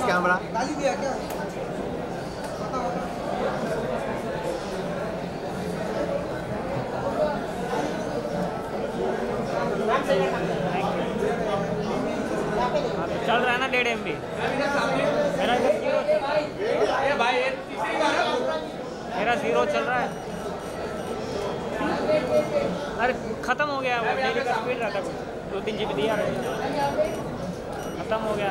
दिया क्या चल रहा है ना डेढ़ एम बी मेरा ज़ीरो मेरा ज़ीरो चल रहा है। अरे खत्म हो गया वो। डेली का स्पीड रहता कुछ दो तीन जी बी दिया खत्म हो गया।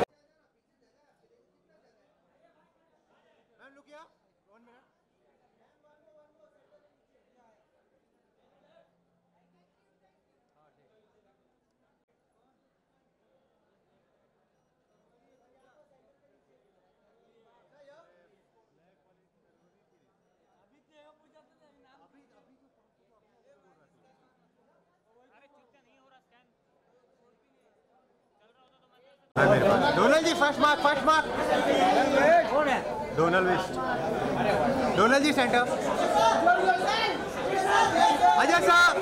Donal ji first mark first mark कौन है डोनल विस्ट। डोनल जी सेंटर अजय साहब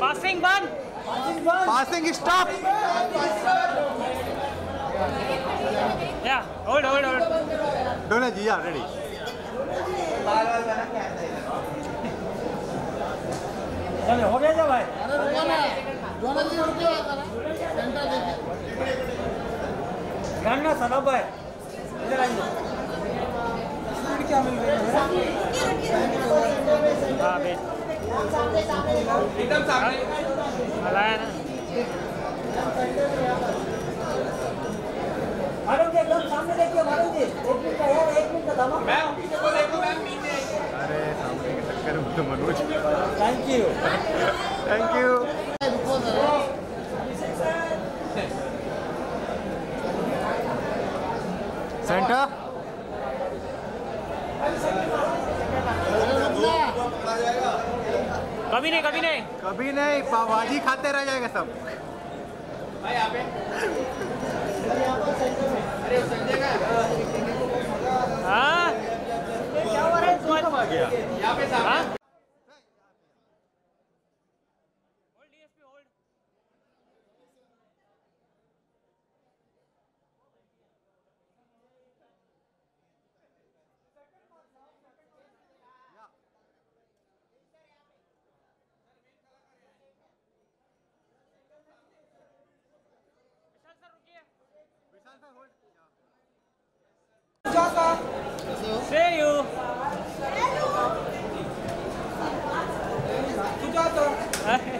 पासिंग बंद पासिंग स्टॉप या hold hold hold Donal ji यार रेडी हो गया गाना सनब भाई इधर आइए। स्पीड क्या मिल रही है? हाँ बेच एकदम सामने। हलाया ना मैडम जी एकदम सामने देखिए मैडम जी एक मिनट का यार एक मिनट का दमा। मैम पीछे को देखो मैम पीछे अरे सामने के चक्कर में तो Manoj. Thank you thank you centre कभी नहीं कभी नहीं। कभी नहीं पावाजी खाते रह जाएगा सब। भाई यहाँ पे अरे संजय का हाँ? क्या हो रहा है? यहाँ पे Hi.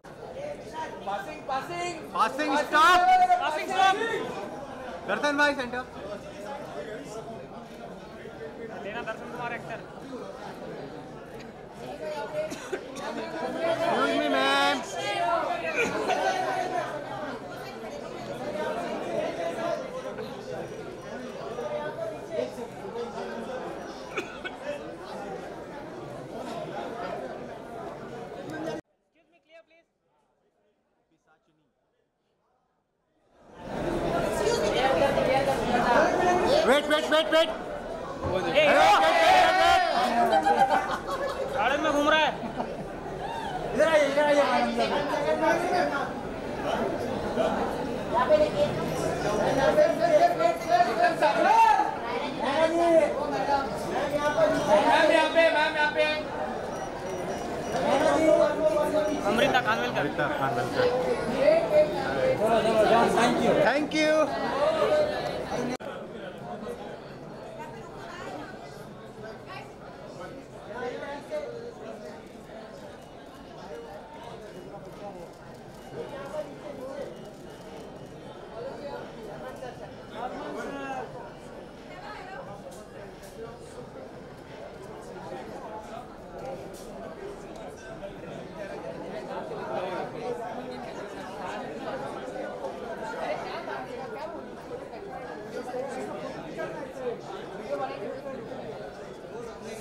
Passing passing passing stop passing stop Darshan भाई सेंटर लेना Darshan Kumar actor Wait, wait. Garden में घूम रहा है। इधर आइए इधर आइए मैडम यहाँ पे देखिए मैडम जी मैम यहाँ पर मैम यहाँ पे मैम यहाँ पे madam ji Amruta Khanwelkar Rita Khanwalkar. चलो चलो John thank you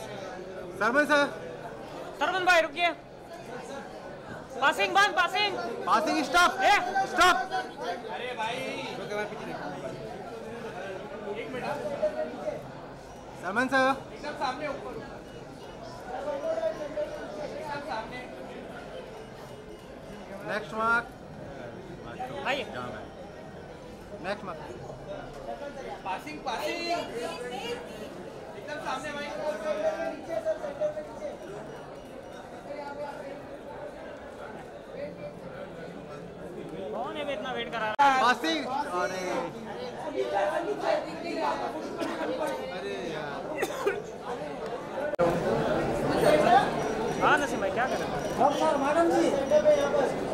Thank you. Sarman sir, Sarvan भाई रुकिए पासिंग बंद पासिंग passing stop. ए Stop. Sarman sir. एकदम सामने ऊपर एकदम सामने Next mark. आइए Next mark. पासिंग पासिंग एकदम सामने भाई कौन है इतना वेट करा रहा Passing. अरे। अरे यार। हाँ नसीम भाई क्या कर रहे हैं? मैडम जी।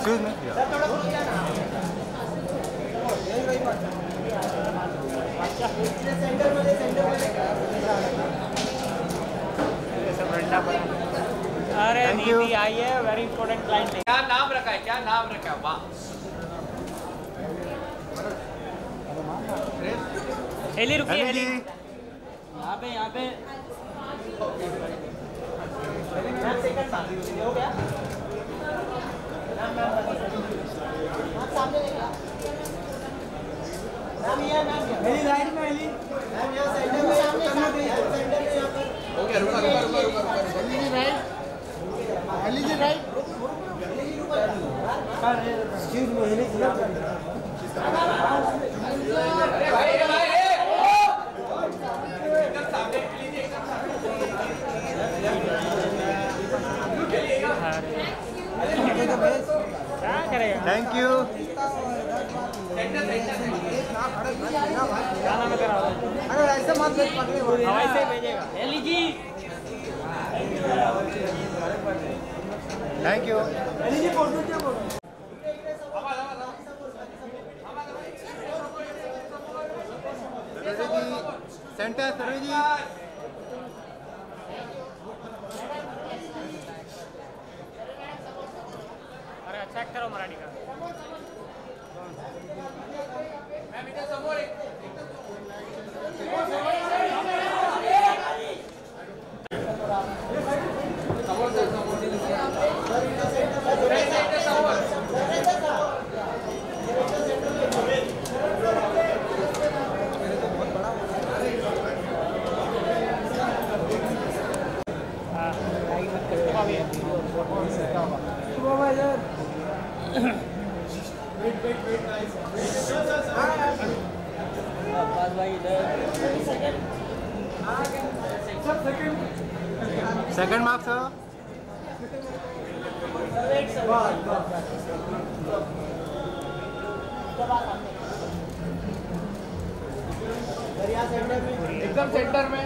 Excuse me. अरे नीति आई है वेरी इंपॉर्टेंट क्लाइंट क्या नाम रखा है क्या नाम रखा है? वाह। हेली रुकिए हेली यहाँ पे यहाँ पे। मेरी राइट में एली मैम यहाँ सेंटर में सामने सामने सेंटर में यहाँ पर गया रुका रुका रुका रुका रुका एक्सक्यूज मी एली जी अरे भाई अरे भाई ए! एकदम सामने लीजिए एकदम सामने क्या करेगा। Thank you centre centre centre क्या अरे ऐसे मत पकड़े भेजेगा। थैंक यू क्या फ़ोटो जी सेंटर सरोज सेकंड मार्क्स एकदम सेंटर में।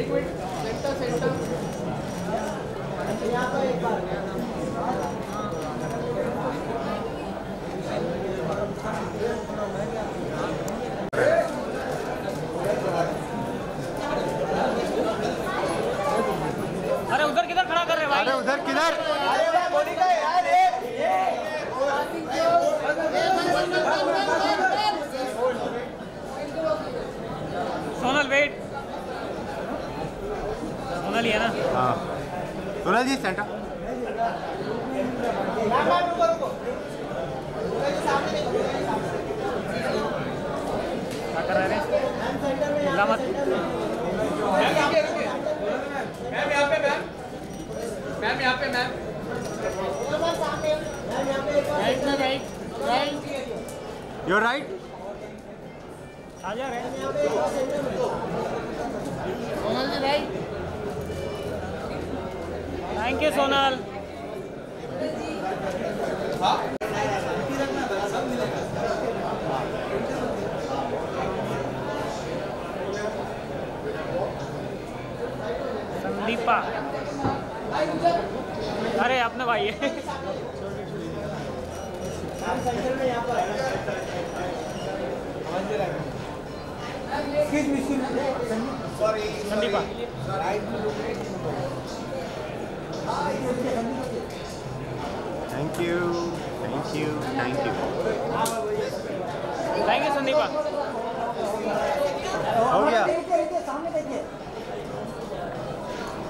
एक मिनट सेंटर सेंटर अरे उधर किधर खड़ा कर रहे भाई अरे उधर किधर? सोनल वेट सोनल ही है ना? हाँ। सोनल जी सेंटर क्या कर रहे हैं। हिला मत। मैम रुकिए रुकिए मैम यहाँ पे मैम यहाँ पे मैम योर राइट आ जा रहे थैंक यू सोनल. संदीपा. अरे अपने भाई है। Sandeepa thank you thank you thank you thank you Sandeepa हो गया।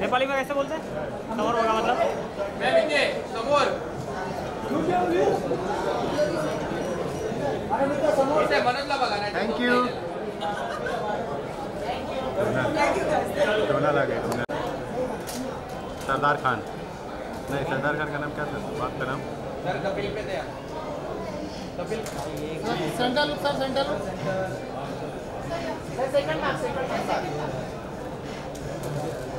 नेपाली में कैसे बोलते हैं? समोर मतलब। थैंक यू डोना लगे डोना। सरदार खान। नहीं सरदार खान का नाम क्या था? बाप का नाम सर कपिल पे द्या Kapil centre look sir centre look second mark second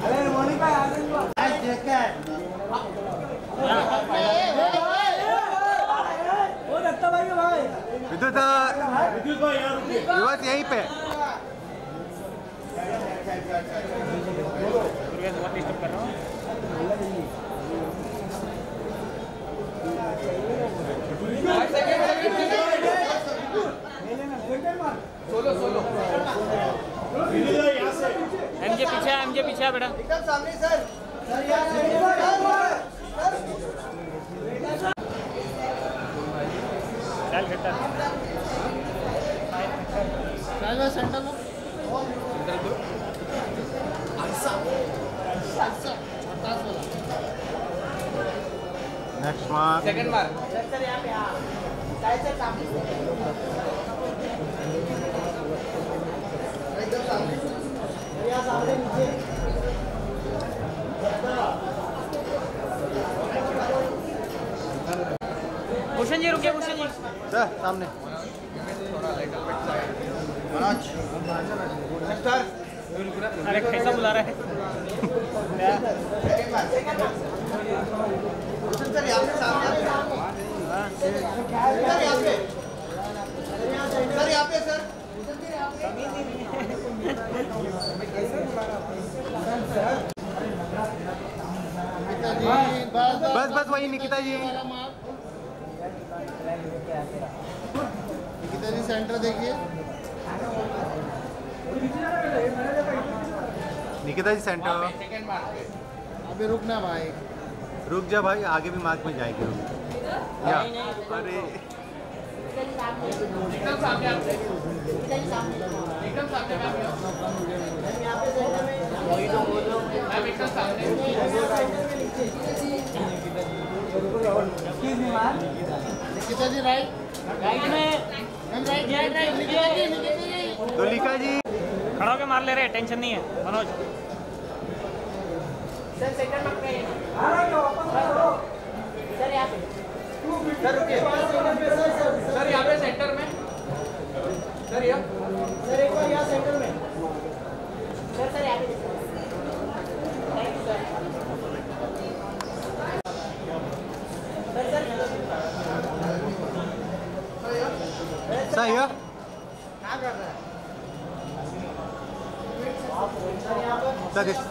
अरे मोनिका याद वो दत्ता भाई के भाई विद्युत युवक यहीं पे दुर्गेश बहुत डिस्टर्ब कर रहा हूँ सोलो सोलो एमजे पीछे है एमजे पीछे है बेटा। एकदम सामने सर। सर यार चल सेंटर लो next mark second mark sir यहाँ पे हाँ। साइड से सामने एकदम सामने यहाँ सामने नीचे भूषण जी रुकिए भूषण जी सर सामने। अरे कैसा बुला रहा है। बस बस वही निकिता जी निकिता जी सेंटर देखिए निकिता जी सेंटर अभी रुकना भाई। रुक जा भाई आगे भी मार्क में जाएगी रुक। या अरे. निकिता जी राइट। राइट में। तो लिखा जी। खड़ा के मार ले रहे टेंशन नहीं है। मनोज। सर सेकंड में पे। सर सर पे। सर रुकिए। सर सर सर सर पे सेंटर में। सर यहाँ सर एक बार यहाँ सेंटर में सर सर यहाँ पे थैंक यू सर सर सही है क्या है? यहाँ पर